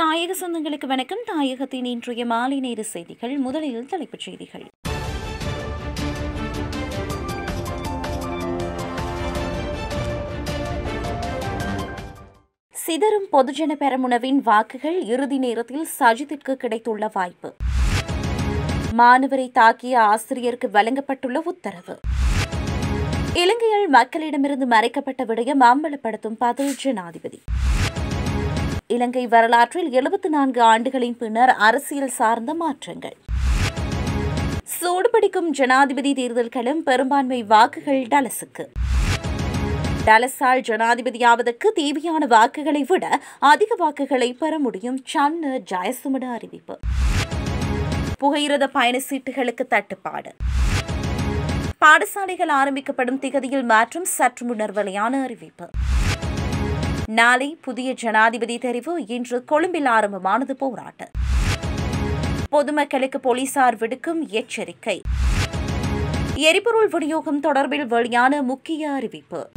தாயக சொந்தங்களுக்கு வணக்கம். தாயகத்தின் இன்றைய மாலை நேர செய்திகள். முதலில் தலைப்புச் செய்திகள். சிதறும் பொதுஜன பெரமுனவின் வாக்குகள் இறுதி நேரத்தில் சஜித்திற்கு கிடைத்துள்ள வாய்ப்பு. மாணவரை தாக்கிய ஆசிரியருக்கு வழங்கப்பட்டுள்ள உத்தரவு. இலங்கையில் மக்களிடமிருந்து மறைக்கப்பட்ட விடயம் அம்பலப்படுத்தும் பதில் ஜனாதிபதி. இலங்கை வரலாற்றில் எழுபத்தி நான்கு ஆண்டுகளின் பின்னர் அரசியல் சார்ந்த மாற்றங்கள். சூடுபிடிக்கும் ஜனாதிபதி தேர்தல்களும் பெரும்பான்மை வாக்குகள் டலஸுக்கு. டலஸால் ஜனாதிபதியாவதற்கு தேவையான வாக்குகளை விட அதிக வாக்குகளை பெற முடியும் சன்னு ஜெயசுமட அறிவிப்பு. புகையிரத பயண சீட்டுகளுக்கு தட்டுப்பாடு. பாடசாலைகள் ஆரம்பிக்கப்படும் திகதியில் மாற்றம் சற்று முன்னர் வெளியான அறிவிப்பு. நாளை புதிய ஜனாதிபதி தெரிவு. இன்று கொழும்பில் ஆரம்பமானது போராட்டம். பொதுமக்களுக்கு போலீசார் விடுக்கும் எச்சரிக்கை. எரிபொருள் விநியோகம் தொடர்பில் வெளியான முக்கிய அறிவிப்பு.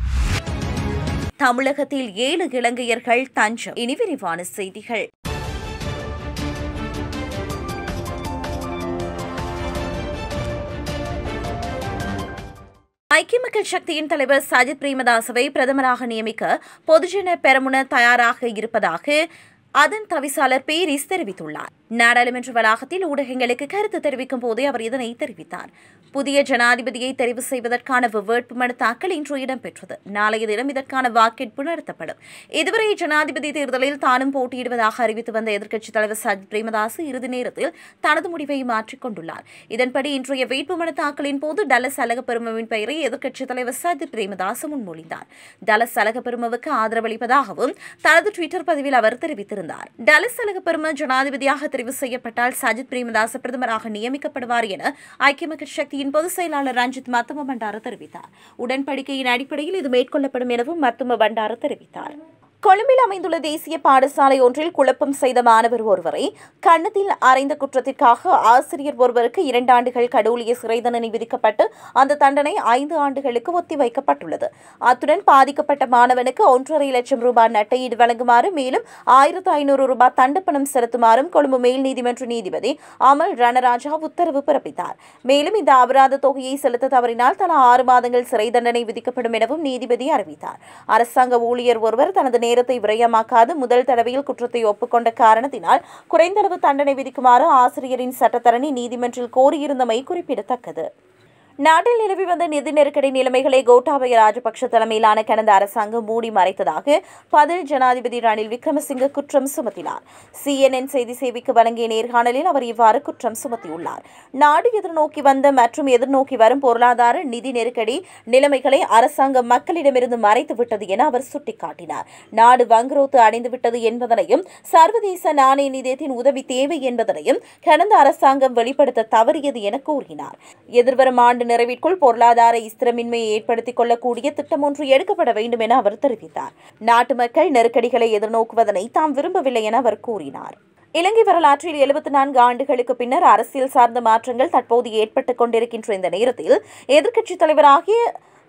தமிழகத்தில் ஏழு இலங்கையர்கள் தஞ்சம். இனி விரிவான செய்திகள். ஐக்கிய மக்கள் சக்தியின் தலைவர் சஜித் பிரேமதாசவை பிரதமராக நியமிக்க பொதுஜன பெரமுன தயாராக இருப்பதாக அதன் தவிசாளர் பேரிஸ் தெரிவித்துள்ளார். நாடாளுமன்ற வளாகத்தில் ஊடகங்களுக்கு கருத்து தெரிவிக்கும் போதே அவர் இதனை தெரிவித்தார். புதிய ஜனாதிபதியை தெரிவு செய்வதற்கான வேட்புமனு தாக்கல் இன்று இடம்பெற்றது. நாளைய தினம் இதற்கான வாக்கெடுப்பு நடத்தப்படும். இதுவரை ஜனாதிபதி தேர்தலில் தானும் போட்டியிடுவதாக அறிவித்து வந்த எதிர்க்கட்சித் தலைவர் சஜித் பிரேமதாஸ் இறுதி நேரத்தில் தனது முடிவை மாற்றிக் கொண்டுள்ளார். இதன்படி இன்றைய வேட்புமனு தாக்கலின் போது டலஸ் அலகப்பெருமவின் பெயரை எதிர்க்கட்சித் தலைவர் சஜித் பிரேமதாஸ் முன்மொழிந்தார். டலஸ் அலகப்பெருமவுக்கு ஆதரவளிப்பதாகவும் தனது டுவிட்டர் பதிவில் அவர் தெரிவித்திருந்தார். டலஸ் அலகப்பெரும ஜனாதிபதியாக தெரிவு செய்யப்பட்டால் சஜித் பிரேமதாஸ் பிரதமராக நியமிக்கப்படுவார் என ஐக்கிய மக்கள் சக்தியின் பொதுச் செயலாளர் ரஞ்சித் மத்தும பண்டார தெரிவித்தார். உடன்படிக்கையின் அடிப்படையில் இது மேற்கொள்ளப்படும் எனவும் மத்தும பண்டார தெரிவித்தார். கொழும்பில் அமைந்துள்ள தேசிய பாடசாலை ஒன்றில் குழப்பம் செய்த மாணவர் ஒருவரை கன்னத்தில் அறைந்த குற்றத்திற்காக ஆசிரியர் ஒருவருக்கு இரண்டு ஆண்டுகள் கடூழிய சிறை தண்டனை விதிக்கப்பட்டு அந்த தண்டனை ஐந்து ஆண்டுகளுக்கு ஒத்திவைக்கப்பட்டுள்ளது. அத்துடன் பாதிக்கப்பட்ட மாணவனுக்கு ஒன்றரை லட்சம் ரூபாய் நட்டையீடு வழங்குமாறு மேலும் ஆயிரத்து ஐநூறு ரூபாய் தண்டப்பணம் செலுத்துமாறும் கொழும்பு மேல் நீதிமன்ற நீதிபதி அமல் ரணராஜா உத்தரவு பிறப்பித்தார். மேலும் இந்த அபராத தொகையை செலுத்த தவறினால் தலா ஆறு மாதங்கள் சிறை தண்டனை விதிக்கப்படும் எனவும் நீதிபதி அறிவித்தார். அரசாங்க ஊழியர் ஒருவர் தனது நேரத்தை விரயமாக்காது. முதல் தடவையில் குற்றத்தை ஒப்புக்கொண்ட காரணத்தினால் குறைந்தளவு தண்டனை விதிக்குமாறு ஆசிரியரின் சட்டத்தரணி நீதிமன்றில் கோரியிருந்தமை குறிப்பிடத்தக்கது. நாட்டில் நிலவி வந்த நிதி நெருக்கடி நிலைமைகளை கோட்டாபய ராஜபக்ஷ தலைமையிலான கடந்த அரசாங்கம் மூடி மறைத்ததாக பதில் ஜனாதிபதி ரணில் விக்ரமசிங்க குற்றம் சுமத்தினார். சிஎன்என் செய்தி சேவைக்கு வழங்கிய நேர்காணலில் அவர் இவ்வாறு குற்றம் சுமத்தியுள்ளார். நாடு எதிர்நோக்கி வந்த மற்றும் எதிர்நோக்கி வரும் பொருளாதார நிதி நெருக்கடி நிலைமைகளை அரசாங்கம் மக்களிடமிருந்து மறைத்து விட்டது என அவர் சுட்டிக்காட்டினார். நாடு வங்குரோத்து அடைந்துவிட்டது என்பதனையும் சர்வதேச நாணய நிதியத்தின் உதவி தேவை என்பதனையும் கடந்த அரசாங்கம் வெளிப்படுத்த தவறியது என கூறினார். எதிர்வரும் ஆண்டு ஆண்டு நிறைவிற்குள் பொருளாதார ஸ்திரமின்மையை ஏற்படுத்திக் கொள்ளக்கூடிய திட்டம் ஒன்று எடுக்கப்பட வேண்டும் என அவர் தெரிவித்தார். நாட்டு மக்கள் நெருக்கடிகளை எதிர்நோக்குவதனை தாம் விரும்பவில்லை என அவர் கூறினார். இலங்கை வரலாற்றில் எழுபத்தி நான்கு ஆண்டுகளுக்கு பின்னர் அரசியல் சார்ந்த மாற்றங்கள் தற்போது ஏற்பட்டுக் கொண்டிருக்கின்ற இந்த நேரத்தில் எதிர்க்கட்சித் தலைவராகிய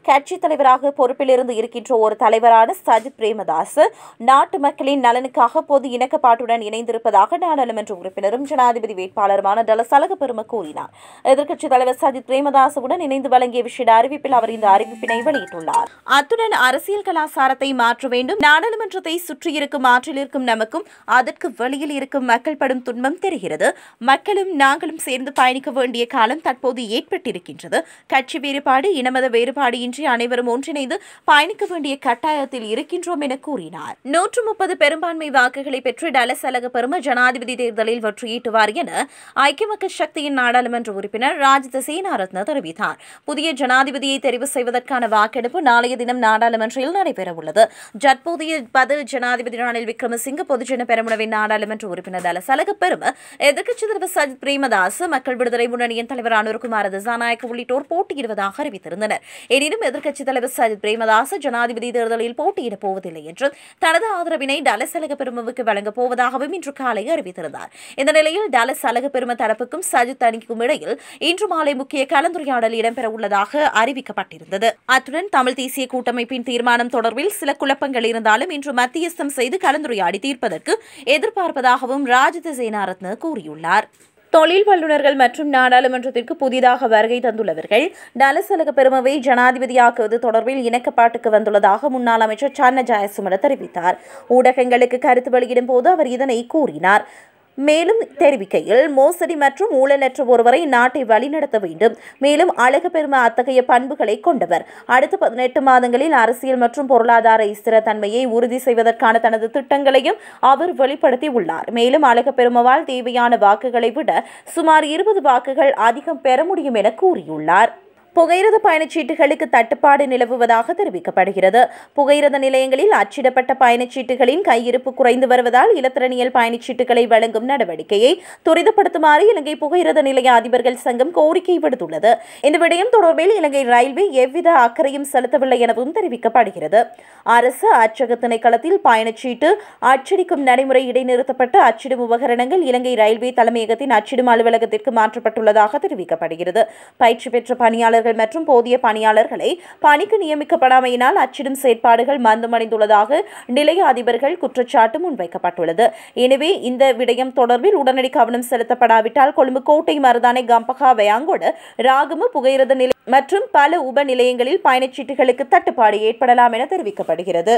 கட்சித் தலைவராக பொறுப்பிலிருந்து இருக்கின்ற ஒரு தலைவரான சஜித் பிரேமதாஸ் நாட்டு மக்களின் நலனுக்காக பொது இணக்கப்பாட்டுடன் இணைந்திருப்பதாக நாடாளுமன்ற உறுப்பினரும் ஜனாதிபதி வேட்பாளருமான டலசலக பெரும கூறினார். எதிர்க்கட்சித் தலைவர் சஜித் பிரேமதாசுடன் இணைந்து வழங்கிய விஷய அறிவிப்பில் அவர் இந்த அறிவிப்பினை வெளியிட்டுள்ளார். அத்துடன் அரசியல் கலாச்சாரத்தை மாற்ற வேண்டும் நாடாளுமன்றத்தை சுற்றியிருக்கும் ஆற்றில் இருக்கும் நமக்கும் அதற்கு வெளியில் இருக்கும் மக்கள் படும் துன்பம் தெரிகிறது. மக்களும் நாங்களும் சேர்ந்து பயணிக்க வேண்டிய காலம் தற்போது ஏற்பட்டிருக்கின்றது. கட்சி வேறுபாடு இனமத வேறுபாடு இன்றி அனைவரும் ஒன்றிணைந்து பயணிக்க வேண்டிய கட்டாயத்தில் இருக்கின்றோம் என கூறினார். நூற்று முப்பது பெரும்பான்மை வாக்குகளை பெற்று டலஸ் அலக பெரும ஜனாதிபதி தேர்தலில் வெற்றியீட்டுவார் என ஐக்கிய மக்கள் சக்தியின் நாடாளுமன்ற உறுப்பினர் ராஜித சேனாரத்ன தெரிவித்தார். புதிய ஜனாதிபதியை தெரிவு செய்வதற்கான வாக்கெடுப்பு நாளைய தினம் நாடாளுமன்றில் நடைபெறவுள்ளது. தற்போதைய பதில் ஜனாதிபதி ரணில் விக்ரமசிங்க பொதுஜன பெருமுனவின் நாடாளுமன்ற உறுப்பினர் டலஸ் அலக பெரும எதிர்க்கட்சித் தலைவர் சஜித் பிரேமதாஸ் மக்கள் விடுதலை முன்னணியின் தலைவர் அனுர்குமார் திசாநாயக் உள்ளிட்டோர் போட்டியிடுவதாக அறிவித்திருந்தனர். எனினும் எதிர்க்கட்சித் தலைவர் சஜித் பிரேமதாச ஜனாதிபதி தேர்தலில் போட்டியிடப் போவதில்லை என்றும் தனது ஆதரவினை டலஸ் அலக பெருமவுக்கு வழங்கப் போவதாகவும் இன்று காலை அறிவித்திருந்தார். இந்த நிலையில் டலஸ் அலக பெரும தரப்புக்கும் சஜித் அணிக்கும் இடையில் இன்று மாலை முக்கிய கலந்துரையாடல் இடம்பெற உள்ளதாக அறிவிக்கப்பட்டிருந்தது. அத்துடன் தமிழ் தேசிய கூட்டமைப்பின் தீர்மானம் தொடர்பில் சில குழப்பங்கள் இருந்தாலும் இன்று மத்தியஸ்தம் செய்து கலந்துரையாடி தீர்ப்பதற்கு எதிர்பார்ப்பதாகவும் ராஜித சேனாரத்ன கூறியுள்ளார். தொழில் வல்லுநர்கள் மற்றும் நாடாளுமன்றத்திற்கு புதிதாக வருகை தந்துள்ளவர்கள் டலசலக பெருமவை ஜனாதிபதியாக்குவது தொடர்பில் இணக்கப்பாட்டுக்கு வந்துள்ளதாக முன்னாள் அமைச்சர் சன்ன ஜாயசுமர தெரிவித்தார். ஊடகங்களுக்கு கருத்து வெளியிடும் போது அவர் இதனை கூறினார். மேலும் தெரிவிக்கையில் மோசடி மற்றும் ஊழலற்ற ஒருவரை நாட்டை வழிநடத்த வேண்டும். மேலும் அழகு பெரும அத்தகைய பண்புகளை கொண்டவர். அடுத்த பதினெட்டு மாதங்களில் அரசியல் மற்றும் பொருளாதார ஸ்திரத்தன்மையை உறுதி செய்வதற்கான தனது திட்டங்களையும் அவர் வெளிப்படுத்தி உள்ளார் மேலும் அழகு பெருமவால் தேவையான வாக்குகளை விட சுமார் இருபது வாக்குகள் அதிகம் பெற முடியும் என கூறியுள்ளார். புகையிரத பயணச்சீட்டுகளுக்கு தட்டுப்பாடு நிலவுவதாக தெரிவிக்கப்படுகிறது. புகையிரத நிலையங்களில் அச்சிடப்பட்ட பயணச்சீட்டுகளின் கையிருப்பு குறைந்து வருவதால் இலத்திரனியல் பயணச்சீட்டுகளை வழங்கும் நடவடிக்கையை துரிதப்படுத்துமாறு இலங்கை புகையிரத நிலைய அதிபர்கள் சங்கம் கோரிக்கை விடுத்துள்ளது. இந்த விடயம் தொடர்பில் இலங்கை ரயில்வே எவ்வித அக்கறையும் செலுத்தவில்லை எனவும் தெரிவிக்கப்படுகிறது. அரசு அச்சக திணைக்களத்தில் பயணச்சீட்டு அச்சடிக்கும் நடைமுறை இடைநிறுத்தப்பட்டு அச்சிடும் உபகரணங்கள் இலங்கை ரயில்வே தலைமையகத்தின் அச்சிடும் அலுவலகத்திற்கு மாற்றப்பட்டுள்ளதாக தெரிவிக்கப்படுகிறது. பயிற்சி பெற்ற பணியாளர் பணியாளர்கள் மற்றும் போதிய பணியாளர்களை பணிக்கு நியமிக்கப்படாமையினால் அச்சிடும் செயற்பாடுகள் மந்தமடைந்துள்ளதாக நிலைய அதிபர்கள் குற்றச்சாட்டு முன்வைக்கப்பட்டுள்ளது. எனவே இந்த விடயம் தொடர்பில் உடனடி கவனம் செலுத்தப்படாவிட்டால் கொழும்பு கோட்டை மருதானை கம்பகா வயாங்கோடு ராகம புகையிரத நிலை மற்றும் பல உப நிலையங்களில் பயணச்சீட்டுகளுக்கு தட்டுப்பாடு ஏற்படலாம் என தெரிவிக்கப்படுகிறது.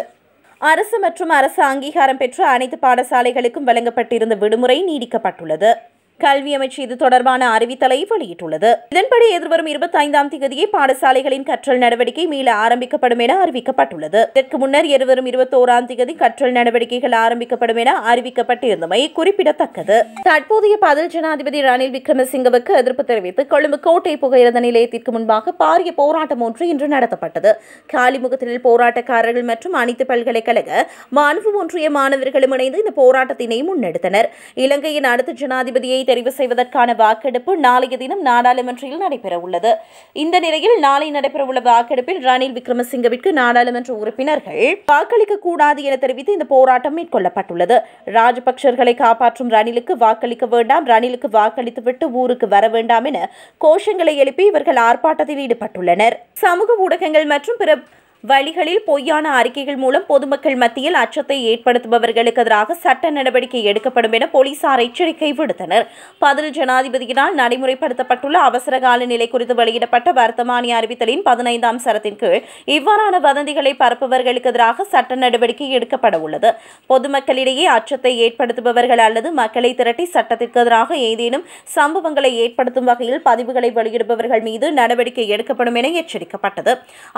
அரசு மற்றும் அரசு அங்கீகாரம் பெற்ற அனைத்து பாடசாலைகளுக்கும் வழங்கப்பட்டிருந்த விடுமுறை நீடிக்கப்பட்டுள்ளது. கல்வி அமைச்சு இது தொடர்பான அறிவித்தலை வெளியிட்டுள்ளது. இதன்படி எதிர்வரும் இருபத்தி ஐந்தாம் தேதியே பாடசாலைகளின் கற்றல் நடவடிக்கை மீள ஆரம்பிக்கப்படும் என அறிவிக்கப்பட்டுள்ளது. இதற்கு முன்னர் எதிர்வரும் இருபத்தோராம் தேதி கற்றல் நடவடிக்கைகள் ஆரம்பிக்கப்படும் என அறிவிக்கப்பட்டிருந்தமை குறிப்பிடத்தக்கது. தற்போதைய பதில் ஜனாதிபதி ரணில் விக்ரமசிங்கவுக்கு எதிர்ப்பு தெரிவித்து கொழும்பு கோட்டை புகையிரத நிலையத்திற்கு முன்பாக பாரிய போராட்டம் ஒன்று இன்று நடத்தப்பட்டது. காலிமுகத்தில் போராட்டக்காரர்கள் மற்றும் அனைத்து பல்கலைக்கழக மாணவ ஒன்றிய மாணவர்களும் இணைந்து இந்த போராட்டத்தினை முன்னெடுத்தனர். இலங்கையின் அடுத்த ஜனாதிபதியை தெரிவு செய்வதற்கான வாக்கெடுப்பு நாளைய தினம் நாடாளுமன்றில் நடைபெறவுள்ளது. இந்த நிலையில் நாளை நடைபெறவுள்ள வாக்கெடுப்பில் ரணில் விக்ரமசிங்கவிற்கு நாடாளுமன்ற உறுப்பினர்கள் வாக்களிக்க கூடாது என தெரிவித்து இந்த போராட்டம் மேற்கொள்ளப்பட்டுள்ளது. ராஜபக்சர்களை காப்பாற்றும் ரணிலுக்கு வாக்களிக்க வேண்டாம் ரணிலுக்கு வாக்களித்துவிட்டு ஊருக்கு வர வேண்டாம் என கோஷங்களை எழுப்பி இவர்கள் ஆர்ப்பாட்டத்தில் ஈடுபட்டுள்ளனர். சமூக ஊடகங்கள் மற்றும் பிற வழிகளில் பொய்யான அறிக்கைகள் மூலம் பொதுமக்கள் மத்தியில் அச்சத்தை ஏற்படுத்துபவர்களுக்கு எதிராக சட்ட நடவடிக்கை எடுக்கப்படும் என போலீசார் எச்சரிக்கை விடுத்தனர். பதில் ஜனாதிபதியினால் நடைமுறைப்படுத்தப்பட்டுள்ள அவசர கால நிலை குறித்து வெளியிடப்பட்ட வர்த்தமானி அறிவித்தலின் பதினைந்தாம் சரத்தின் கீழ் இவ்வாறான வதந்திகளை பரப்புபவர்களுக்கு எதிராக சட்ட நடவடிக்கை எடுக்கப்பட உள்ளது. பொதுமக்களிடையே அச்சத்தை ஏற்படுத்துபவர்கள் அல்லது மக்களை திரட்டி சட்டத்திற்கு எதிராக ஏதேனும் சம்பவங்களை ஏற்படுத்தும் வகையில் பதிவுகளை வெளியிடுபவர்கள் மீது நடவடிக்கை எடுக்கப்படும் என எச்சரிக்கப்பட்டது.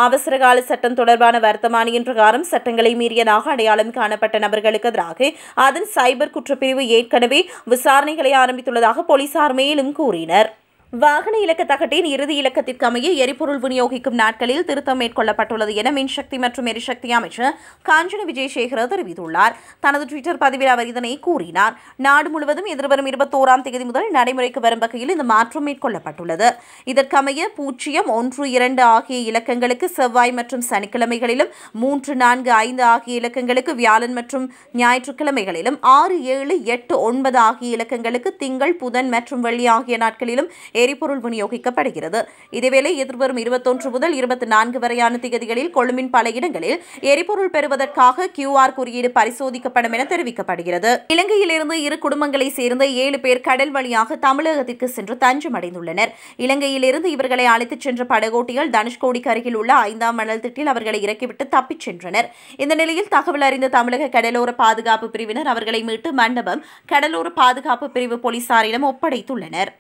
அவசரகால சட்டம் தொடர்பான வர்த்தமானியின் பிரகாரம் சட்டங்களை மீறியதாக அடையாளம் காணப்பட்ட நபர்களுக்கு எதிராக அதன் சைபர் குற்றப்பிரிவு ஏற்கனவே விசாரணைகளை ஆரம்பித்துள்ளதாக போலீசார் மேலும் கூறினர். வாகன இலக்க தகட்டின் இறுதி இலக்கத்திற்கு அமைய எரிபொருள் விநியோகிக்கும் நாட்களில் திருத்தம் மேற்கொள்ளப்பட்டுள்ளது என மின்சக்தி மற்றும் எரிசக்தி அமைச்சர் காஞ்சன விஜயசேகர தெரிவித்துள்ளார். தனது ட்விட்டர் பதிவில் அவர் இதனை கூறினார். நாடு முழுவதும் எதிர்வரும் இருபத்தோராம் தேதி முதல் நடைமுறைக்கு வரும் வகையில் இந்த மாற்றம் மேற்கொள்ளப்பட்டுள்ளது. இதற்கமைய பூஜ்ஜியம் ஒன்று இரண்டு ஆகிய இலக்கங்களுக்கு செவ்வாய் மற்றும் சனிக்கிழமைகளிலும் மூன்று நான்கு ஐந்து ஆகிய இலக்கங்களுக்கு வியாழன் மற்றும் ஞாயிற்றுக்கிழமைகளிலும் ஆறு ஏழு எட்டு ஒன்பது ஆகிய இலக்கங்களுக்கு திங்கள் புதன் மற்றும் வெள்ளி ஆகிய நாட்களிலும் எரிபொருள் விநியோகிக்கப்படுகிறது. இதேவேளை எதிர்வரும் இருபத்தொன்று முதல் இருபத்தி நான்கு வரையான திகதிகளில் கொழும்பின் பல இடங்களில் எரிபொருள் பெறுவதற்காக கியூஆர் குறியீடு பரிசோதிக்கப்படும் என தெரிவிக்கப்படுகிறது. இலங்கையிலிருந்து இரு குடும்பங்களை சேர்ந்த ஏழு பேர் கடல் வழியாக தமிழகத்திற்கு சென்று தஞ்சம் அடைந்துள்ளனர் இலங்கையிலிருந்து இவர்களை அழைத்துச் சென்ற படகோட்டிகள் தனுஷ்கோடிக்கு அருகில் உள்ள ஐந்தாம் மணல் திட்டில் அவர்களை இறக்கிவிட்டு தப்பிச் சென்றனர். இந்த நிலையில் தகவல் அறிந்த தமிழக கடலோர பாதுகாப்பு பிரிவினர் அவர்களை மீட்டு மண்டபம் கடலோர பாதுகாப்பு பிரிவு போலீசாரிடம் ஒப்படைத்துள்ளனர்.